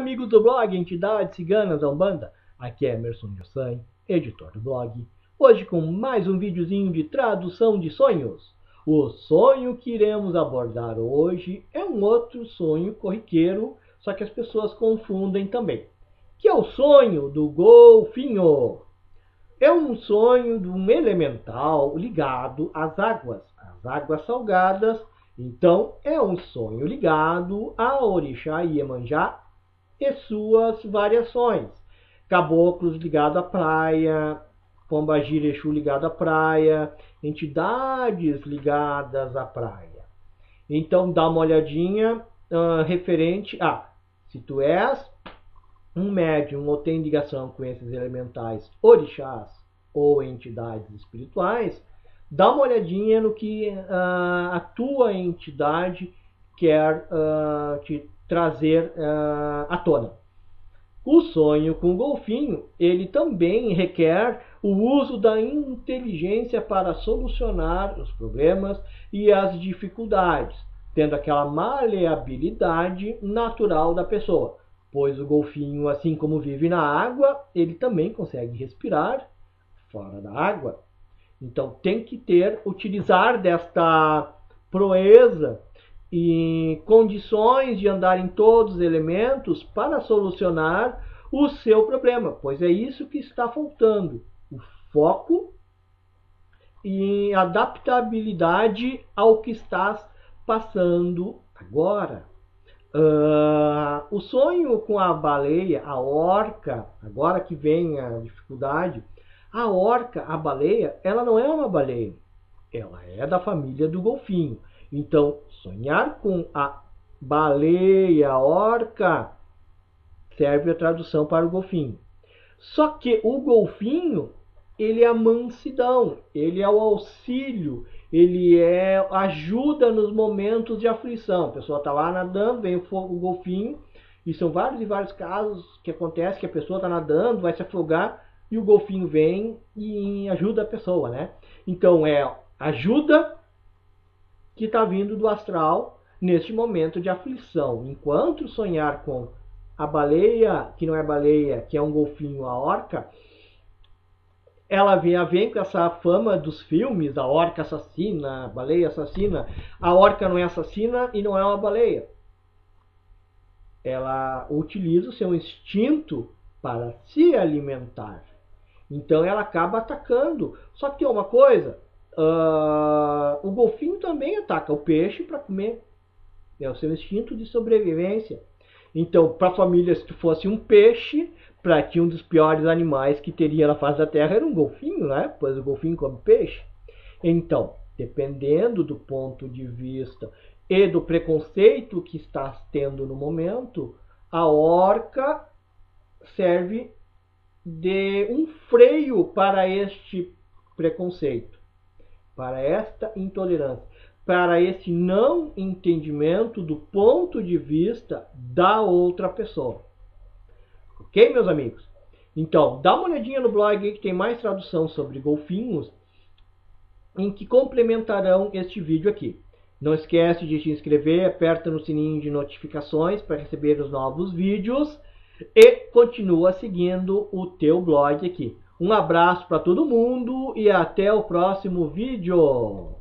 amigos do blog Entidades Ciganas da Umbanda. Aqui é Emerson Jossan, editor do blog. Hoje com mais um videozinho de tradução de sonhos. O sonho que iremos abordar hoje é um outro sonho corriqueiro, só que as pessoas confundem também. Que é o sonho do golfinho. É um sonho de um elemental ligado às águas, às águas salgadas então, é um sonho ligado a Orixá Iemanjá e suas variações. Caboclos ligado à praia, Pombagira Exu ligado à praia, entidades ligadas à praia. Então, dá uma olhadinha uh, referente a se tu és um médium ou tem ligação com esses elementais orixás ou entidades espirituais, dá uma olhadinha no que uh, a tua entidade quer uh, te trazer uh, à tona. O sonho com o golfinho, ele também requer o uso da inteligência para solucionar os problemas e as dificuldades, tendo aquela maleabilidade natural da pessoa, pois o golfinho, assim como vive na água, ele também consegue respirar fora da água. Então tem que ter, utilizar desta proeza e condições de andar em todos os elementos para solucionar o seu problema, pois é isso que está faltando: o foco e adaptabilidade ao que estás passando agora. Uh, o sonho com a baleia, a orca, agora que vem a dificuldade, a orca, a baleia, ela não é uma baleia. Ela é da família do golfinho. Então, sonhar com a baleia, a orca, serve a tradução para o golfinho. Só que o golfinho, ele é a mansidão, ele é o auxílio, ele é ajuda nos momentos de aflição. A pessoa está lá nadando, vem o, o golfinho, e são vários e vários casos que acontece que a pessoa está nadando, vai se afogar, e o golfinho vem e ajuda a pessoa, né? Então é ajuda que está vindo do astral neste momento de aflição. Enquanto sonhar com a baleia, que não é baleia, que é um golfinho, a orca, ela vem, vem com essa fama dos filmes, a orca assassina, a baleia assassina. A orca não é assassina e não é uma baleia. Ela utiliza o seu instinto para se alimentar. Então ela acaba atacando. Só que tem uma coisa: uh, o golfinho também ataca o peixe para comer. É o seu instinto de sobrevivência. Então, para a família, se tu fosse um peixe, para ti um dos piores animais que teria na face da terra era um golfinho, né? Pois o golfinho come peixe. Então, dependendo do ponto de vista e do preconceito que estás tendo no momento, a orca serve de um freio para este preconceito, para esta intolerância, para esse não entendimento do ponto de vista da outra pessoa. Ok, meus amigos? Então, dá uma olhadinha no blog que tem mais tradução sobre golfinhos, em que complementarão este vídeo aqui. Não esquece de se inscrever, aperta no sininho de notificações para receber os novos vídeos e continua seguindo o teu blog aqui. Um abraço para todo mundo e até o próximo vídeo.